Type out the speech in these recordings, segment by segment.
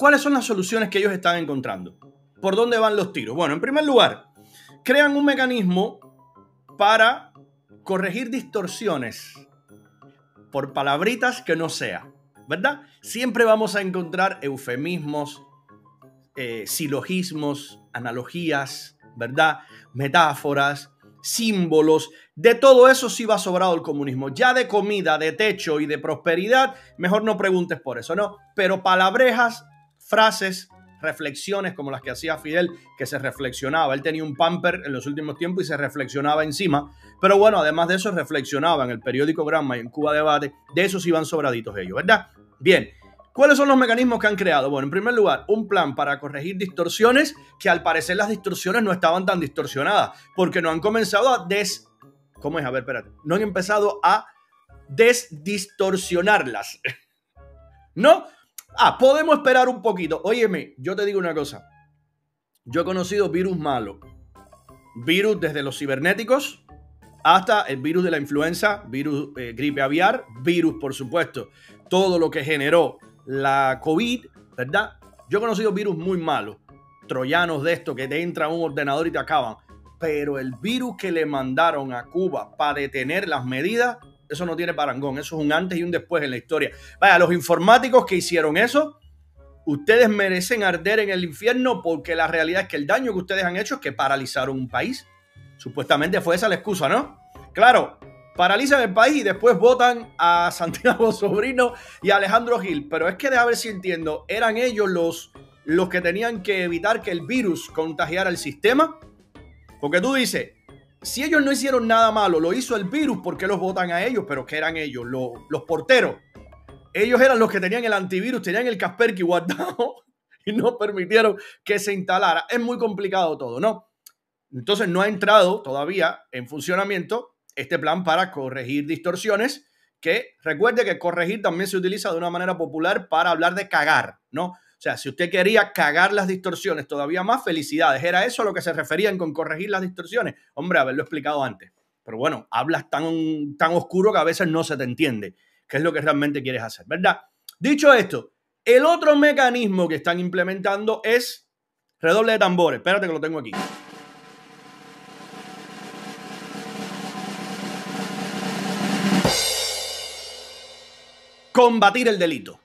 ¿cuáles son las soluciones que ellos están encontrando? ¿Por dónde van los tiros? Bueno, en primer lugar, crean un mecanismo para corregir distorsiones por palabritas que no sea, ¿verdad? Siempre vamos a encontrar eufemismos, eh, silogismos, analogías, ¿verdad? Metáforas, símbolos, de todo eso sí va sobrado el comunismo. Ya de comida, de techo y de prosperidad, mejor no preguntes por eso, ¿no? Pero palabrejas, frases, reflexiones como las que hacía Fidel, que se reflexionaba. Él tenía un pamper en los últimos tiempos y se reflexionaba encima. Pero bueno, además de eso, reflexionaba en el periódico Granma y en Cuba Debate. De eso sí van sobraditos ellos, ¿verdad? Bien. ¿Cuáles son los mecanismos que han creado? Bueno, en primer lugar, un plan para corregir distorsiones que al parecer las distorsiones no estaban tan distorsionadas porque no han comenzado a des... ¿Cómo es? A ver, espérate. No han empezado a desdistorsionarlas. ¿No? Ah, podemos esperar un poquito. Óyeme, yo te digo una cosa. Yo he conocido virus malos. Virus desde los cibernéticos hasta el virus de la influenza, virus eh, gripe aviar, virus, por supuesto, todo lo que generó la COVID, ¿verdad? Yo he conocido virus muy malos, troyanos de esto que te entra a un ordenador y te acaban. Pero el virus que le mandaron a Cuba para detener las medidas, eso no tiene parangón. Eso es un antes y un después en la historia. Vaya, los informáticos que hicieron eso, ustedes merecen arder en el infierno porque la realidad es que el daño que ustedes han hecho es que paralizaron un país. Supuestamente fue esa la excusa, ¿no? Claro, paralizan el país y después votan a Santiago Sobrino y a Alejandro Gil. Pero es que de ver si entiendo, ¿eran ellos los, los que tenían que evitar que el virus contagiara el sistema? Porque tú dices, si ellos no hicieron nada malo, lo hizo el virus, ¿por qué los votan a ellos? Pero ¿qué eran ellos? Los, porteros. Ellos eran los que tenían el antivirus, tenían el Kaspersky guardado y no permitieron que se instalara. Es muy complicado todo, ¿no? Entonces no ha entrado todavía en funcionamiento este plan para corregir distorsiones, que recuerde que corregir también se utiliza de una manera popular para hablar de cagar, ¿no? O sea, si usted quería cagar las distorsiones todavía más, felicidades. Era eso a lo que se referían con corregir las distorsiones. Hombre, haberlo explicado antes. Pero bueno, hablas tan, tan oscuro que a veces no se te entiende qué es lo que realmente quieres hacer, ¿verdad? Dicho esto, el otro mecanismo que están implementando es redoble de tambores. Espérate que lo tengo aquí. Combatir el delito.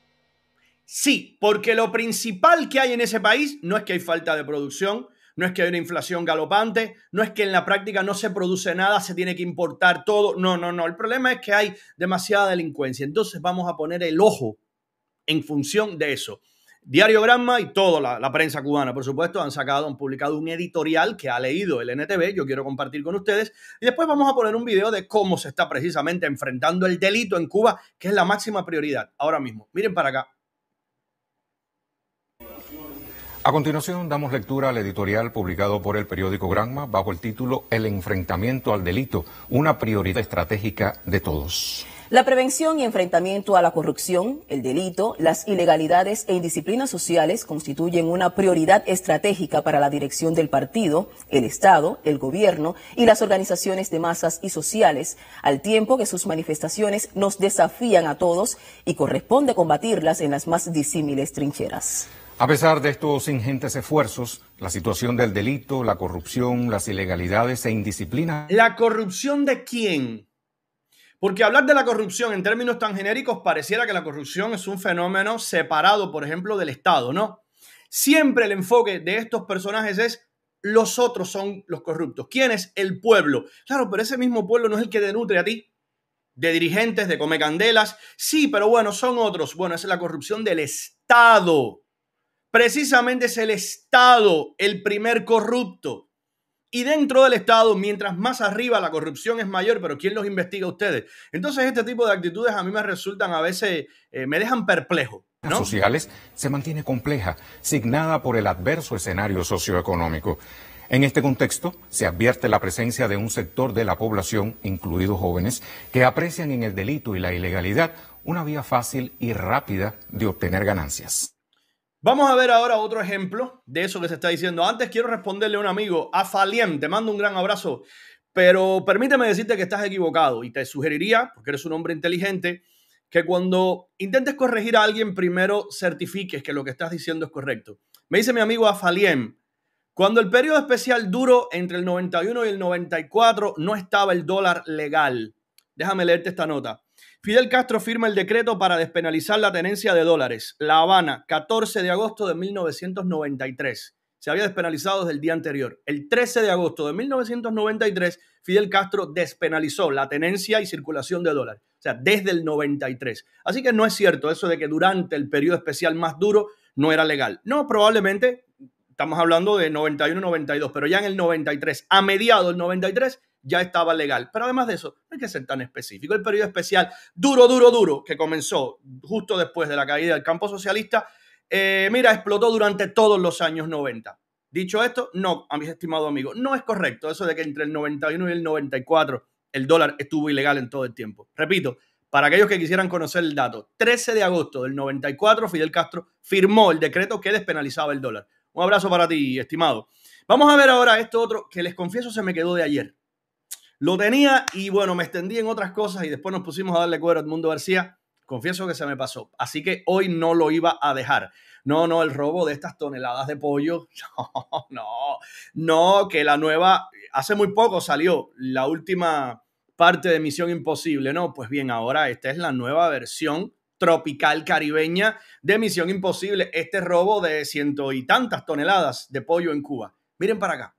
Sí, porque lo principal que hay en ese país no es que hay falta de producción, no es que hay una inflación galopante, no es que en la práctica no se produce nada, se tiene que importar todo. No, no, no. El problema es que hay demasiada delincuencia. Entonces vamos a poner el ojo en función de eso. Diario Granma y toda la, prensa cubana, por supuesto, han sacado, han publicado un editorial que ha leído el NTV, yo quiero compartir con ustedes, y después vamos a poner un video de cómo se está precisamente enfrentando el delito en Cuba, que es la máxima prioridad ahora mismo. Miren para acá. A continuación damos lectura al editorial publicado por el periódico Granma bajo el título El enfrentamiento al delito, una prioridad estratégica de todos. La prevención y enfrentamiento a la corrupción, el delito, las ilegalidades e indisciplinas sociales constituyen una prioridad estratégica para la dirección del partido, el Estado, el gobierno y las organizaciones de masas y sociales, al tiempo que sus manifestaciones nos desafían a todos y corresponde combatirlas en las más disímiles trincheras. A pesar de estos ingentes esfuerzos, la situación del delito, la corrupción, las ilegalidades e indisciplina. ¿La corrupción de quién? Porque hablar de la corrupción en términos tan genéricos pareciera que la corrupción es un fenómeno separado, por ejemplo, del Estado, ¿no? Siempre el enfoque de estos personajes es los otros son los corruptos. ¿Quién es? El pueblo. Claro, pero ese mismo pueblo no es el que te nutre a ti. De dirigentes, de come candelas. Sí, pero bueno, son otros. Bueno, esa es la corrupción del Estado. Precisamente es el Estado el primer corrupto. Y dentro del Estado, mientras más arriba la corrupción es mayor, pero ¿quién los investiga a ustedes? Entonces este tipo de actitudes a mí me resultan a veces, eh, me dejan perplejo. ¿no? sociales se mantiene compleja, signada por el adverso escenario socioeconómico. En este contexto, se advierte la presencia de un sector de la población, incluidos jóvenes, que aprecian en el delito y la ilegalidad una vía fácil y rápida de obtener ganancias. Vamos a ver ahora otro ejemplo de eso que se está diciendo. Antes quiero responderle a un amigo, a te mando un gran abrazo, pero permíteme decirte que estás equivocado y te sugeriría, porque eres un hombre inteligente, que cuando intentes corregir a alguien, primero certifiques que lo que estás diciendo es correcto. Me dice mi amigo Afaliem, cuando el periodo especial duró entre el 91 y el 94, no estaba el dólar legal. Déjame leerte esta nota. Fidel Castro firma el decreto para despenalizar la tenencia de dólares. La Habana, 14 de agosto de 1993. Se había despenalizado desde el día anterior. El 13 de agosto de 1993, Fidel Castro despenalizó la tenencia y circulación de dólares. O sea, desde el 93. Así que no es cierto eso de que durante el periodo especial más duro no era legal. No, probablemente Estamos hablando de 91-92, pero ya en el 93, a mediados del 93, ya estaba legal. Pero además de eso, no hay que ser tan específico. El periodo especial duro, duro, duro, que comenzó justo después de la caída del campo socialista, eh, mira, explotó durante todos los años 90. Dicho esto, no, a mis estimados amigos, no es correcto eso de que entre el 91 y el 94 el dólar estuvo ilegal en todo el tiempo. Repito, para aquellos que quisieran conocer el dato, 13 de agosto del 94, Fidel Castro firmó el decreto que despenalizaba el dólar. Un abrazo para ti, estimado. Vamos a ver ahora esto otro que les confieso se me quedó de ayer. Lo tenía y bueno, me extendí en otras cosas y después nos pusimos a darle cuero a Edmundo García. Confieso que se me pasó. Así que hoy no lo iba a dejar. No, no, el robo de estas toneladas de pollo. No, no, no, que la nueva, hace muy poco salió la última parte de Misión Imposible, ¿no? Pues bien, ahora esta es la nueva versión tropical caribeña de Misión Imposible, este robo de ciento y tantas toneladas de pollo en Cuba. Miren para acá.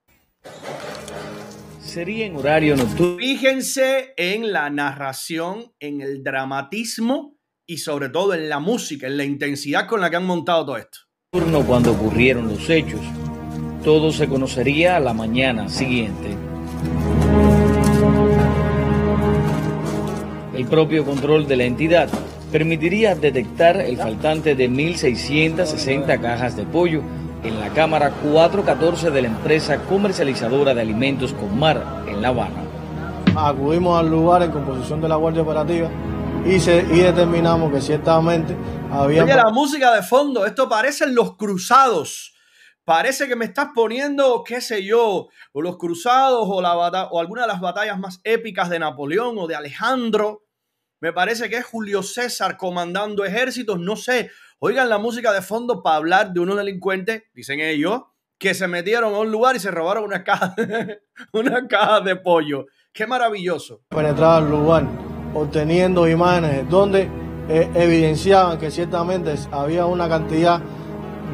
En horario nocturno. Fíjense en la narración, en el dramatismo y sobre todo en la música, en la intensidad con la que han montado todo esto. Cuando ocurrieron los hechos, todo se conocería a la mañana siguiente. El propio control de la entidad permitiría detectar el faltante de 1.660 cajas de pollo en la cámara 414 de la empresa comercializadora de alimentos Comar en La Habana. Acudimos al lugar en composición de la Guardia Operativa y, se, y determinamos que ciertamente había... Oye, la música de fondo, esto parecen los cruzados. Parece que me estás poniendo, qué sé yo, o los cruzados o, la o alguna de las batallas más épicas de Napoleón o de Alejandro. Me parece que es Julio César comandando ejércitos, no sé. Oigan la música de fondo para hablar de unos delincuentes, dicen ellos, que se metieron a un lugar y se robaron una caja, una caja de pollo. Qué maravilloso. Penetrar al lugar, obteniendo imágenes donde eh, evidenciaban que ciertamente había una cantidad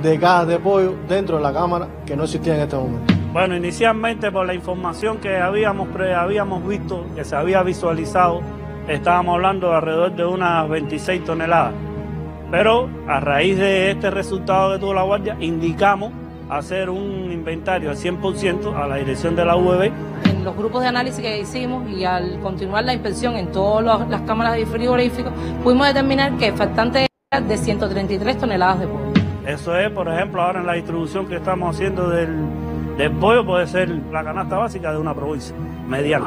de cajas de pollo dentro de la cámara que no existía en este momento. Bueno, inicialmente por la información que habíamos, habíamos visto, que se había visualizado estábamos hablando de alrededor de unas 26 toneladas. Pero a raíz de este resultado de toda la guardia, indicamos hacer un inventario al 100% a la dirección de la UEB. En los grupos de análisis que hicimos y al continuar la inspección en todas las cámaras de frigoríficos, pudimos determinar que faltante era de 133 toneladas de pollo. Eso es, por ejemplo, ahora en la distribución que estamos haciendo del, del pollo, puede ser la canasta básica de una provincia mediana.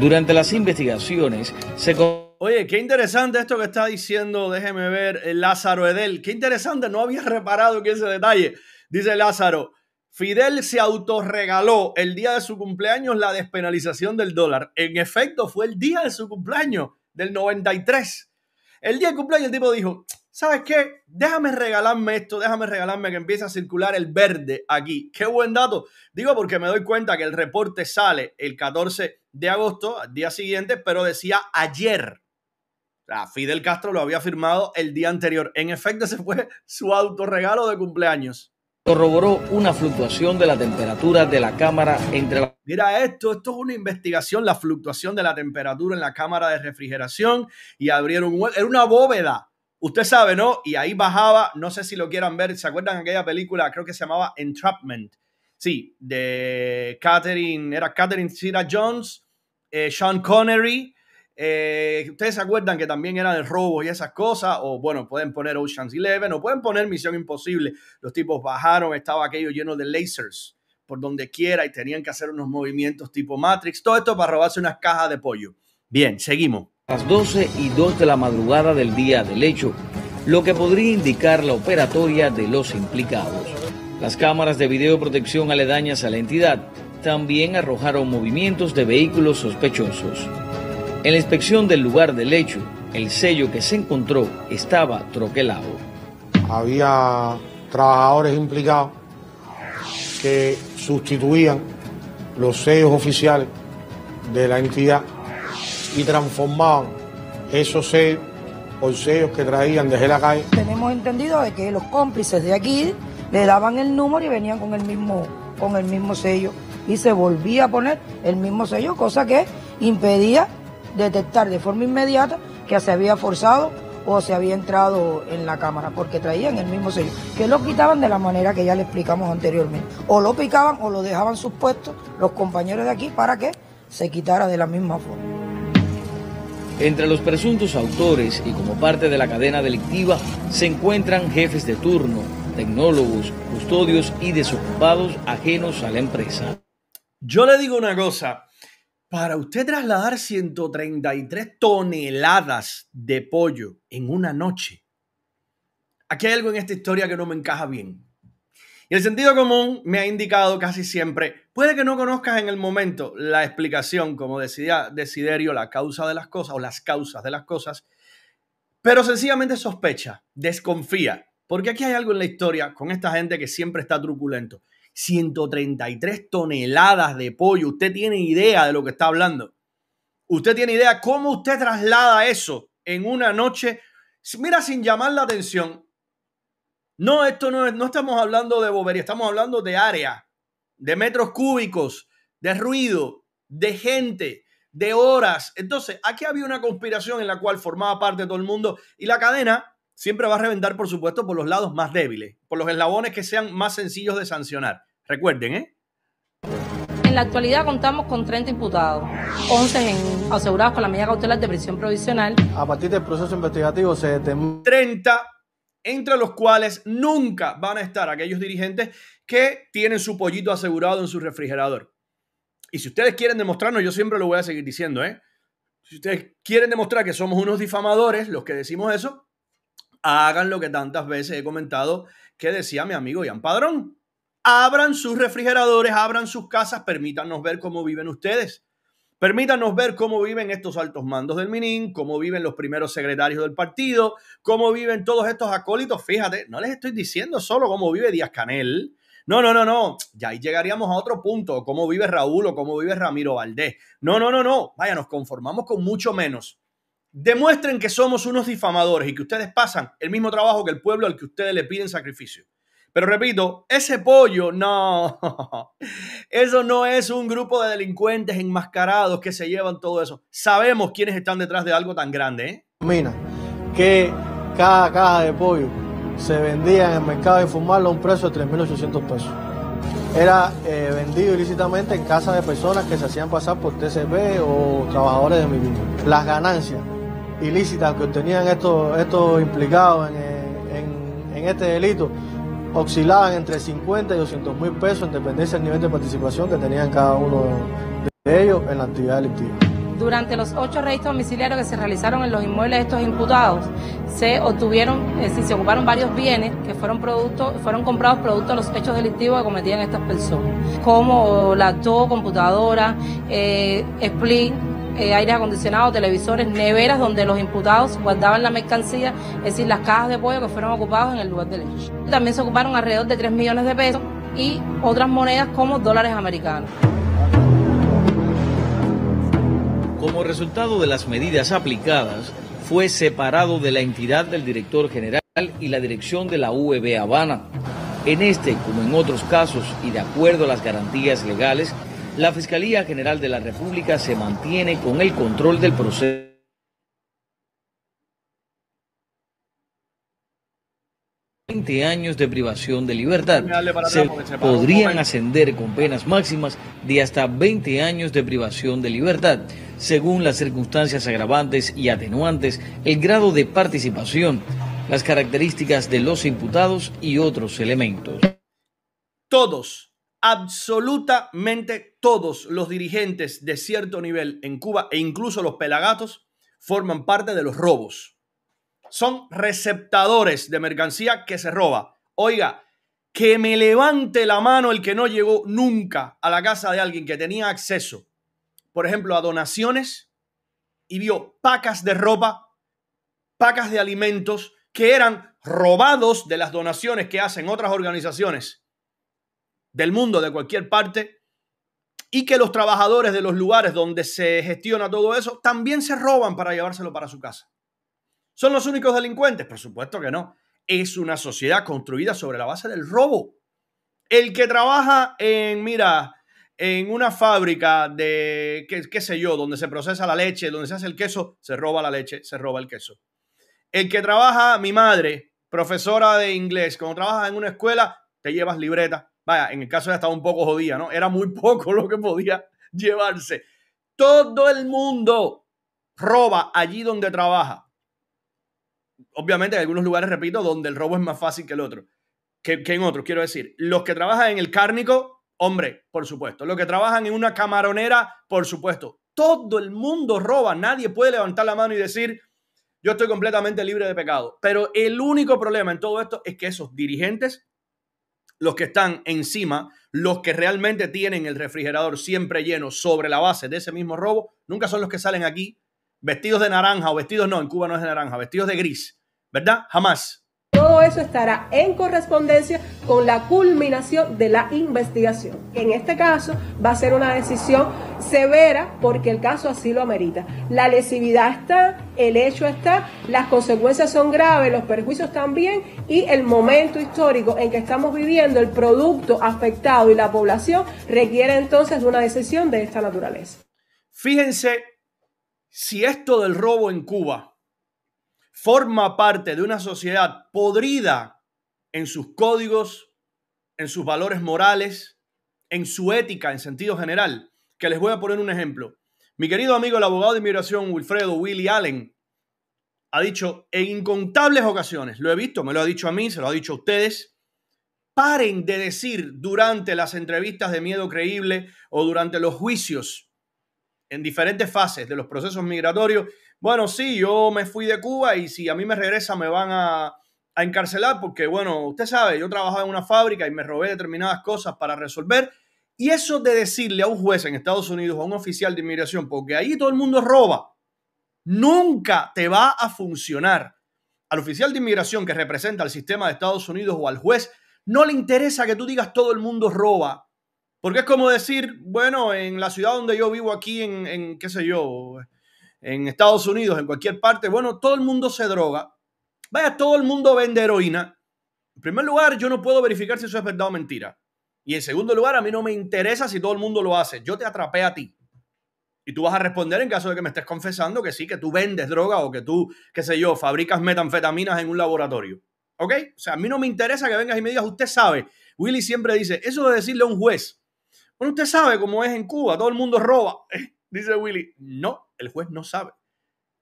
Durante las investigaciones se... Oye, qué interesante esto que está diciendo, déjeme ver, eh, Lázaro Edel. Qué interesante, no había reparado que ese detalle. Dice Lázaro, Fidel se autorregaló el día de su cumpleaños la despenalización del dólar. En efecto, fue el día de su cumpleaños, del 93. El día de cumpleaños el tipo dijo, ¿sabes qué? Déjame regalarme esto, déjame regalarme que empiece a circular el verde aquí. Qué buen dato. Digo porque me doy cuenta que el reporte sale el 14 de agosto, al día siguiente, pero decía ayer. Fidel Castro lo había firmado el día anterior. En efecto, ese fue su autorregalo de cumpleaños. Corroboró una fluctuación de la temperatura de la cámara entre la... Mira esto, esto es una investigación, la fluctuación de la temperatura en la cámara de refrigeración y abrieron era una bóveda. Usted sabe, ¿no? Y ahí bajaba, no sé si lo quieran ver, ¿se acuerdan de aquella película? Creo que se llamaba Entrapment Sí, de Catherine, era Catherine Zeta Jones, eh, Sean Connery. Eh, Ustedes se acuerdan que también era de robo y esas cosas, o bueno, pueden poner Ocean's Eleven, o pueden poner Misión Imposible. Los tipos bajaron, estaba aquello lleno de lasers por donde quiera y tenían que hacer unos movimientos tipo Matrix. Todo esto para robarse unas cajas de pollo. Bien, seguimos. Las 12 y 2 de la madrugada del día del hecho, lo que podría indicar la operatoria de los implicados. Las cámaras de videoprotección aledañas a la entidad también arrojaron movimientos de vehículos sospechosos. En la inspección del lugar del hecho, el sello que se encontró estaba troquelado. Había trabajadores implicados que sustituían los sellos oficiales de la entidad y transformaban esos sellos por sellos que traían desde la calle. Tenemos entendido de que los cómplices de aquí le daban el número y venían con el mismo, con el mismo sello y se volvía a poner el mismo sello, cosa que impedía detectar de forma inmediata que se había forzado o se había entrado en la cámara, porque traían el mismo sello, que lo quitaban de la manera que ya le explicamos anteriormente. O lo picaban o lo dejaban suspuesto los compañeros de aquí para que se quitara de la misma forma. Entre los presuntos autores y como parte de la cadena delictiva se encuentran jefes de turno, tecnólogos, custodios y desocupados ajenos a la empresa. Yo le digo una cosa, para usted trasladar 133 toneladas de pollo en una noche, aquí hay algo en esta historia que no me encaja bien. Y el sentido común me ha indicado casi siempre, puede que no conozcas en el momento la explicación, como decía Desiderio, la causa de las cosas o las causas de las cosas, pero sencillamente sospecha, desconfía, porque aquí hay algo en la historia con esta gente que siempre está truculento. 133 toneladas de pollo, usted tiene idea de lo que está hablando. Usted tiene idea cómo usted traslada eso en una noche, mira, sin llamar la atención, no, esto no, es, no estamos hablando de bobería, estamos hablando de área, de metros cúbicos, de ruido, de gente, de horas. Entonces, aquí había una conspiración en la cual formaba parte todo el mundo y la cadena siempre va a reventar, por supuesto, por los lados más débiles, por los eslabones que sean más sencillos de sancionar. Recuerden, ¿eh? En la actualidad contamos con 30 imputados, 11 en, asegurados con la medida cautelar de prisión provisional. A partir del proceso investigativo se determina 30 entre los cuales nunca van a estar aquellos dirigentes que tienen su pollito asegurado en su refrigerador. Y si ustedes quieren demostrarnos, yo siempre lo voy a seguir diciendo, ¿eh? Si ustedes quieren demostrar que somos unos difamadores, los que decimos eso, hagan lo que tantas veces he comentado que decía mi amigo Ian Padrón. Abran sus refrigeradores, abran sus casas, permítanos ver cómo viven ustedes. Permítanos ver cómo viven estos altos mandos del Minin, cómo viven los primeros secretarios del partido, cómo viven todos estos acólitos. Fíjate, no les estoy diciendo solo cómo vive Díaz Canel. No, no, no, no. Ya ahí llegaríamos a otro punto, cómo vive Raúl o cómo vive Ramiro Valdés. No, no, no, no. Vaya, nos conformamos con mucho menos. Demuestren que somos unos difamadores y que ustedes pasan el mismo trabajo que el pueblo al que ustedes le piden sacrificio. Pero repito, ese pollo, no, eso no es un grupo de delincuentes enmascarados que se llevan todo eso. Sabemos quiénes están detrás de algo tan grande. ¿eh? Mina, que cada caja de pollo se vendía en el mercado informal a un precio de 3.800 pesos. Era eh, vendido ilícitamente en casa de personas que se hacían pasar por TCP o trabajadores de mi vida. Las ganancias ilícitas que obtenían estos, estos implicados en, en este delito oscilaban entre 50 y 200 mil pesos en dependencia del nivel de participación que tenían cada uno de ellos en la actividad delictiva. Durante los ocho registros domiciliarios que se realizaron en los inmuebles de estos imputados, se obtuvieron, se ocuparon varios bienes que fueron productos, fueron comprados producto de los hechos delictivos que cometían estas personas, como laptop, computadora, eh, split, eh, aire acondicionado, televisores, neveras donde los imputados guardaban la mercancía, es decir, las cajas de pollo que fueron ocupados en el lugar del hecho. También se ocuparon alrededor de 3 millones de pesos y otras monedas como dólares americanos. Como resultado de las medidas aplicadas, fue separado de la entidad del director general y la dirección de la UEB Habana. En este, como en otros casos, y de acuerdo a las garantías legales, la Fiscalía General de la República se mantiene con el control del proceso. 20 años de privación de libertad. Se podrían ascender con penas máximas de hasta 20 años de privación de libertad, según las circunstancias agravantes y atenuantes, el grado de participación, las características de los imputados y otros elementos. Todos, absolutamente todos los dirigentes de cierto nivel en Cuba e incluso los pelagatos forman parte de los robos son receptadores de mercancía que se roba. Oiga, que me levante la mano el que no llegó nunca a la casa de alguien que tenía acceso, por ejemplo, a donaciones y vio pacas de ropa, pacas de alimentos que eran robados de las donaciones que hacen otras organizaciones del mundo, de cualquier parte, y que los trabajadores de los lugares donde se gestiona todo eso también se roban para llevárselo para su casa. ¿Son los únicos delincuentes? Por supuesto que no. Es una sociedad construida sobre la base del robo. El que trabaja en, mira, en una fábrica de, qué, sé yo, donde se procesa la leche, donde se hace el queso, se roba la leche, se roba el queso. El que trabaja, mi madre, profesora de inglés, cuando trabajas en una escuela, te llevas libreta. En el caso ya estaba un poco jodida, ¿no? Era muy poco lo que podía llevarse. Todo el mundo roba allí donde trabaja. Obviamente en algunos lugares, repito, donde el robo es más fácil que el otro. Que, que en otros, quiero decir. Los que trabajan en el cárnico, hombre, por supuesto. Los que trabajan en una camaronera, por supuesto. Todo el mundo roba. Nadie puede levantar la mano y decir, yo estoy completamente libre de pecado. Pero el único problema en todo esto es que esos dirigentes, los que están encima, los que realmente tienen el refrigerador siempre lleno sobre la base de ese mismo robo, nunca son los que salen aquí vestidos de naranja o vestidos, no, en Cuba no es de naranja, vestidos de gris, ¿verdad? Jamás. Todo eso estará en correspondencia con la culminación de la investigación. En este caso va a ser una decisión severa porque el caso así lo amerita. La lesividad está, el hecho está, las consecuencias son graves, los perjuicios también y el momento histórico en que estamos viviendo, el producto afectado y la población requiere entonces de una decisión de esta naturaleza. Fíjense si esto del robo en Cuba forma parte de una sociedad podrida en sus códigos, en sus valores morales, en su ética en sentido general, que les voy a poner un ejemplo. Mi querido amigo el abogado de inmigración Wilfredo Willy Allen ha dicho en incontables ocasiones, lo he visto, me lo ha dicho a mí, se lo ha dicho a ustedes, paren de decir durante las entrevistas de miedo creíble o durante los juicios en diferentes fases de los procesos migratorios, bueno, sí, yo me fui de Cuba y si a mí me regresa me van a, encarcelar porque, bueno, usted sabe, yo trabajaba en una fábrica y me robé determinadas cosas para resolver. Y eso de decirle a un juez en Estados Unidos, a un oficial de inmigración, porque ahí todo el mundo roba, nunca te va a funcionar. Al oficial de inmigración que representa al sistema de Estados Unidos o al juez, no le interesa que tú digas todo el mundo roba. Porque es como decir, bueno, en la ciudad donde yo vivo aquí, en, en qué sé yo, en Estados Unidos, en cualquier parte, bueno, todo el mundo se droga. Vaya, todo el mundo vende heroína. En primer lugar, yo no puedo verificar si eso es verdad o mentira. Y en segundo lugar, a mí no me interesa si todo el mundo lo hace. Yo te atrapé a ti. Y tú vas a responder en caso de que me estés confesando que sí, que tú vendes droga o que tú, qué sé yo, fabricas metanfetaminas en un laboratorio. ¿Ok? O sea, a mí no me interesa que vengas y me digas, usted sabe. Willy siempre dice, eso de decirle a un juez, bueno, usted sabe cómo es en Cuba, todo el mundo roba. Dice Willy, no, el juez no sabe.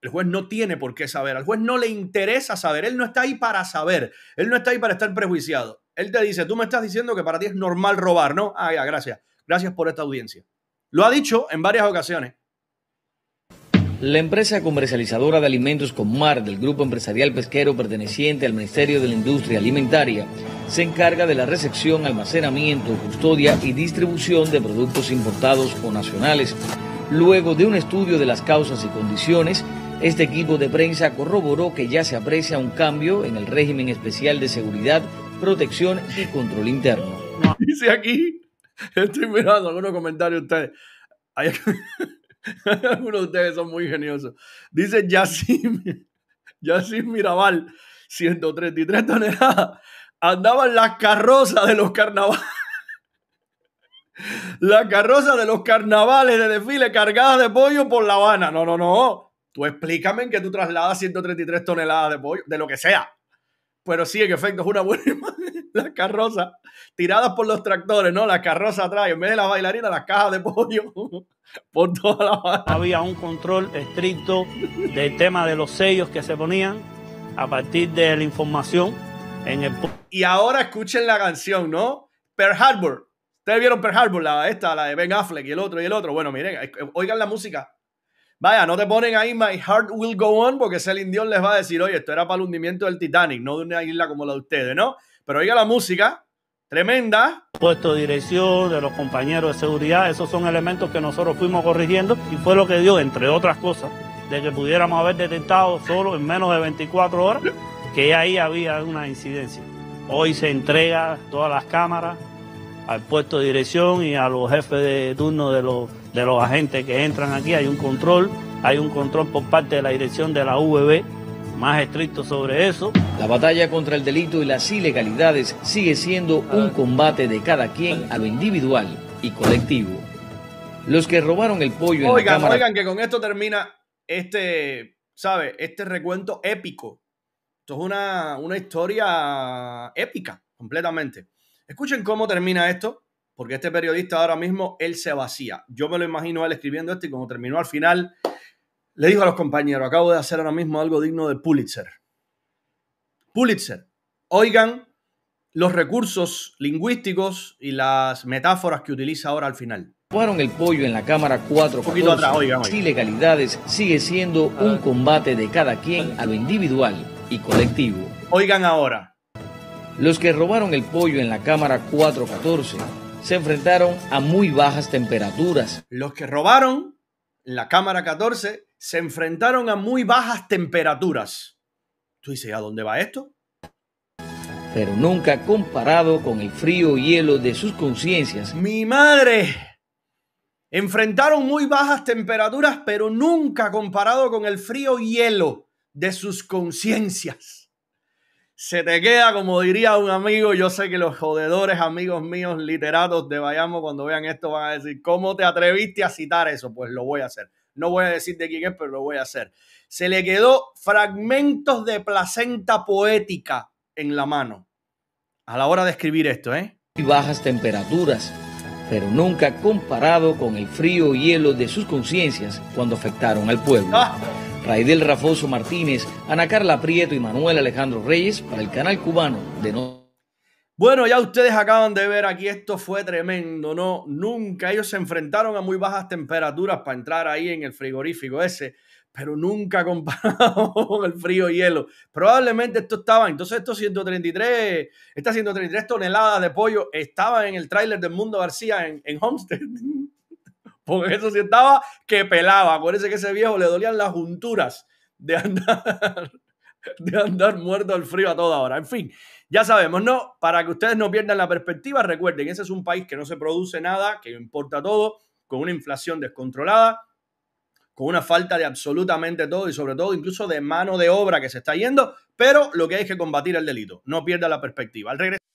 El juez no tiene por qué saber. Al juez no le interesa saber. Él no está ahí para saber. Él no está ahí para estar prejuiciado. Él te dice, tú me estás diciendo que para ti es normal robar, ¿no? Ah, ya, gracias. Gracias por esta audiencia. Lo ha dicho en varias ocasiones. La empresa comercializadora de alimentos Comar del grupo empresarial pesquero perteneciente al Ministerio de la Industria Alimentaria se encarga de la recepción, almacenamiento, custodia y distribución de productos importados o nacionales. Luego de un estudio de las causas y condiciones, este equipo de prensa corroboró que ya se aprecia un cambio en el régimen especial de seguridad, protección y control interno. Dice aquí, estoy mirando algunos comentarios de ustedes. algunos de ustedes son muy ingeniosos. Dice Yacim, Yacim Mirabal, 133 toneladas. Andaban las carrozas de los carnavales. La carroza de los carnavales de desfile cargadas de pollo por La Habana. No, no, no. Tú explícame en que tú trasladas 133 toneladas de pollo, de lo que sea. Pero sí, en efecto, es una buena imagen. Las carrozas tiradas por los tractores, ¿no? Las carrozas atrás, en vez de las bailarinas, las cajas de pollo por toda La Habana. Había un control estricto del tema de los sellos que se ponían a partir de la información en el... Y ahora escuchen la canción, ¿no? Pearl Harbor. Ustedes vieron Pearl Harbor, la, esta, la de Ben Affleck y el otro y el otro. Bueno, miren, oigan la música. Vaya, no te ponen ahí My Heart Will Go On porque Celine Dion les va a decir, oye, esto era para el hundimiento del Titanic, no de una isla como la de ustedes, ¿no? Pero oiga la música tremenda. Puesto de dirección, de los compañeros de seguridad, esos son elementos que nosotros fuimos corrigiendo y fue lo que dio, entre otras cosas, de que pudiéramos haber detectado solo en menos de 24 horas que ahí había una incidencia. Hoy se entrega todas las cámaras al puesto de dirección y a los jefes de turno de los, de los agentes que entran aquí. Hay un control, hay un control por parte de la dirección de la VB más estricto sobre eso. La batalla contra el delito y las ilegalidades sigue siendo un combate de cada quien a lo individual y colectivo. Los que robaron el pollo en oigan, la cámara... Oigan, que con esto termina este, ¿sabe? Este recuento épico. Esto es una, una historia épica, completamente. Escuchen cómo termina esto, porque este periodista ahora mismo, él se vacía. Yo me lo imagino él escribiendo esto y como terminó al final, le dijo a los compañeros, acabo de hacer ahora mismo algo digno de Pulitzer. Pulitzer, oigan los recursos lingüísticos y las metáforas que utiliza ahora al final. Fueron el pollo en la cámara 4 poquito atrás, oigan, oigan. ilegalidades sigue siendo un combate de cada quien a lo individual y colectivo. Oigan ahora. Los que robaron el pollo en la cámara 414 se enfrentaron a muy bajas temperaturas. Los que robaron en la cámara 14 se enfrentaron a muy bajas temperaturas. Tú dices, ¿a dónde va esto? Pero nunca comparado con el frío hielo de sus conciencias. Mi madre. Enfrentaron muy bajas temperaturas, pero nunca comparado con el frío hielo de sus conciencias. Se te queda, como diría un amigo, yo sé que los jodedores amigos míos literatos de Bayamo cuando vean esto van a decir, ¿cómo te atreviste a citar eso? Pues lo voy a hacer. No voy a decir de quién es, pero lo voy a hacer. Se le quedó fragmentos de placenta poética en la mano a la hora de escribir esto, ¿eh? Y bajas temperaturas, pero nunca comparado con el frío hielo de sus conciencias cuando afectaron al pueblo. Raidel Rafoso Martínez, Ana Carla Prieto y Manuel Alejandro Reyes para el canal cubano de No. Bueno, ya ustedes acaban de ver aquí, esto fue tremendo, ¿no? Nunca ellos se enfrentaron a muy bajas temperaturas para entrar ahí en el frigorífico ese, pero nunca comparado con el frío hielo. Probablemente esto estaba, entonces estos 133, estas 133 toneladas de pollo estaban en el tráiler del Mundo García en, en Homestead. Porque eso sí estaba que pelaba. Acuérdense que ese viejo le dolían las junturas de andar, de andar muerto al frío a toda hora. En fin, ya sabemos, ¿no? Para que ustedes no pierdan la perspectiva, recuerden, ese es un país que no se produce nada, que importa todo, con una inflación descontrolada, con una falta de absolutamente todo y sobre todo incluso de mano de obra que se está yendo, pero lo que hay es que combatir el delito. No pierda la perspectiva. Al regresar